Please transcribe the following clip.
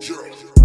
Yeah.